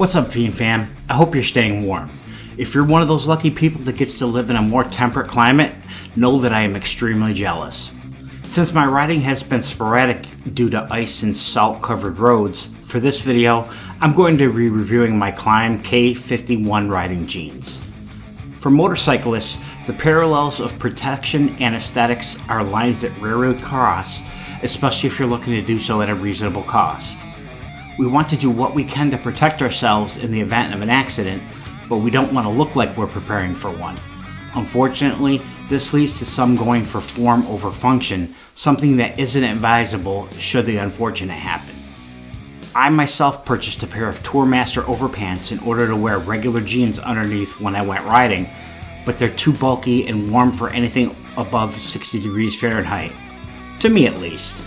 What's up, Fiend fam? I hope you're staying warm. If you're one of those lucky people that gets to live in a more temperate climate, know that I am extremely jealous. Since my riding has been sporadic due to ice and salt covered roads, for this video, I'm going to be reviewing my Klim K51 riding jeans. For motorcyclists, the parallels of protection and aesthetics are lines that rarely cross, especially if you're looking to do so at a reasonable cost. We want to do what we can to protect ourselves in the event of an accident, but we don't want to look like we're preparing for one. Unfortunately, this leads to some going for form over function, something that isn't advisable should the unfortunate happen. I myself purchased a pair of Tourmaster overpants in order to wear regular jeans underneath when I went riding, but they're too bulky and warm for anything above 60 degrees Fahrenheit. To me at least.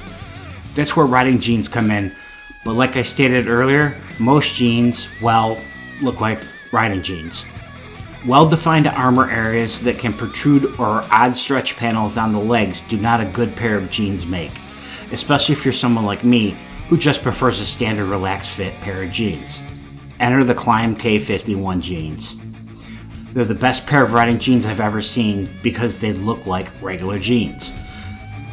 That's where riding jeans come in, but like I stated earlier, most jeans, well, look like riding jeans. Well defined armor areas that can protrude or odd stretch panels on the legs do not a good pair of jeans make, especially if you're someone like me who just prefers a standard relaxed fit pair of jeans. Enter the Klim K51 jeans. They're the best pair of riding jeans I've ever seen because they look like regular jeans.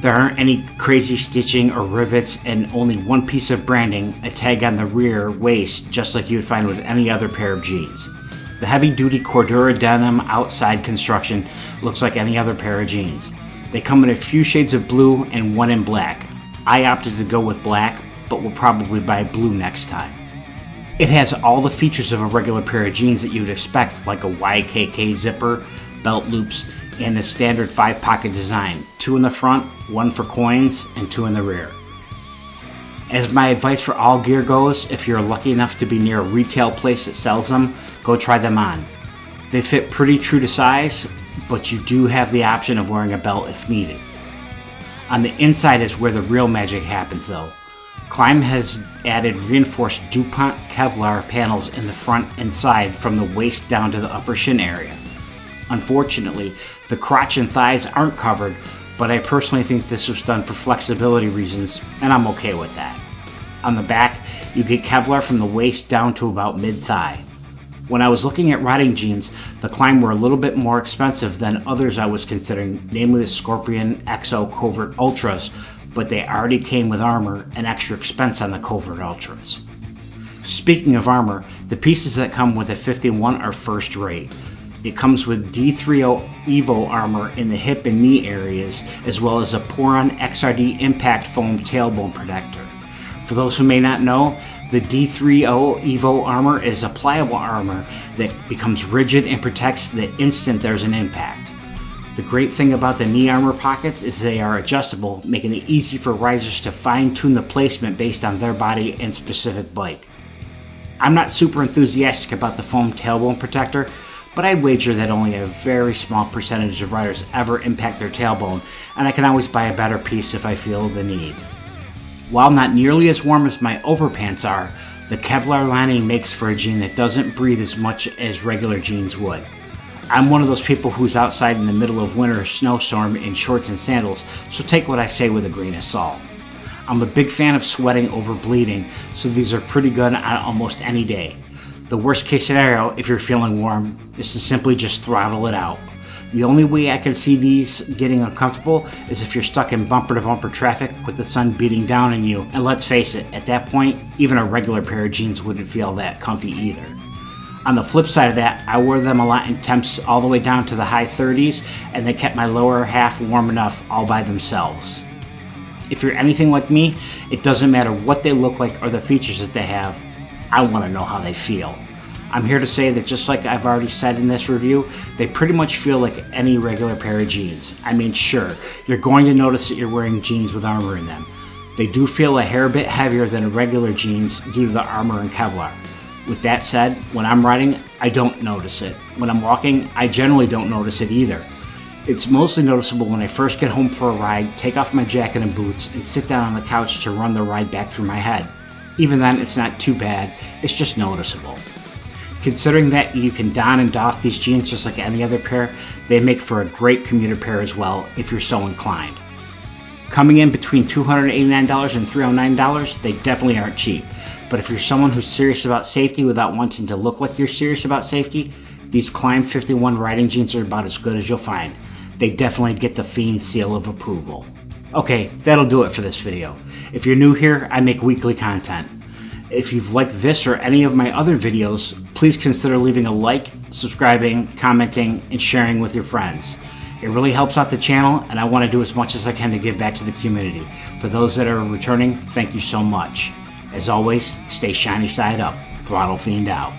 There aren't any crazy stitching or rivets and only one piece of branding, a tag on the rear waist, just like you would find with any other pair of jeans. The heavy duty Cordura denim outside construction looks like any other pair of jeans. They come in a few shades of blue and one in black. I opted to go with black, but will probably buy blue next time. It has all the features of a regular pair of jeans that you would expect, like a YKK zipper, belt loops, and the standard five pocket design two in the front, one for coins, and two in the rear. As my advice for all gear goes, if you're lucky enough to be near a retail place that sells them, go try them on. They fit pretty true to size, but you do have the option of wearing a belt if needed. On the inside is where the real magic happens though. Klim has added reinforced DuPont Kevlar panels in the front and side from the waist down to the upper shin area. Unfortunately, the crotch and thighs aren't covered, but I personally think this was done for flexibility reasons, and I'm okay with that. On the back, you get Kevlar from the waist down to about mid thigh. When I was looking at riding jeans, the Klim were a little bit more expensive than others I was considering, namely the Scorpion XO Covert Ultras, but they already came with armor and extra expense on the Covert Ultras. Speaking of armor, the pieces that come with the 51 are first rate. It comes with D30 Evo armor in the hip and knee areas, as well as a Poron XRD impact foam tailbone protector. For those who may not know, the D30 Evo armor is a pliable armor that becomes rigid and protects the instant there's an impact. The great thing about the knee armor pockets is they are adjustable, making it easy for riders to fine tune the placement based on their body and specific bike. I'm not super enthusiastic about the foam tailbone protector, but I'd wager that only a very small percentage of riders ever impact their tailbone, and I can always buy a better piece if I feel the need. While not nearly as warm as my overpants are, the Kevlar lining makes for a jean that doesn't breathe as much as regular jeans would. I'm one of those people who's outside in the middle of winter snowstorm in shorts and sandals, so take what I say with a grain of salt. I'm a big fan of sweating over bleeding, so these are pretty good on almost any day. The worst case scenario, if you're feeling warm, is to simply just throttle it out. The only way I can see these getting uncomfortable is if you're stuck in bumper to bumper traffic with the sun beating down on you. And let's face it, at that point, even a regular pair of jeans wouldn't feel that comfy either. On the flip side of that, I wore them a lot in temps all the way down to the high 30s, and they kept my lower half warm enough all by themselves. If you're anything like me, it doesn't matter what they look like or the features that they have, I want to know how they feel. I'm here to say that just like I've already said in this review, they pretty much feel like any regular pair of jeans. I mean, sure, you're going to notice that you're wearing jeans with armor in them. They do feel a hair bit heavier than regular jeans due to the armor and Kevlar. With that said, when I'm riding, I don't notice it. When I'm walking, I generally don't notice it either. It's mostly noticeable when I first get home for a ride, take off my jacket and boots, and sit down on the couch to run the ride back through my head. Even then, it's not too bad, it's just noticeable. Considering that you can don and doff these jeans just like any other pair, they make for a great commuter pair as well if you're so inclined. Coming in between $289 and $309, they definitely aren't cheap. But if you're someone who's serious about safety without wanting to look like you're serious about safety, these Klim 51 riding jeans are about as good as you'll find. They definitely get the Fiend seal of approval. Okay, that'll do it for this video. If you're new here, I make weekly content. If you've liked this or any of my other videos, please consider leaving a like, subscribing, commenting, and sharing with your friends. It really helps out the channel, and I want to do as much as I can to give back to the community. For those that are returning, thank you so much. As always, stay shiny side up. Throttle Fiend out.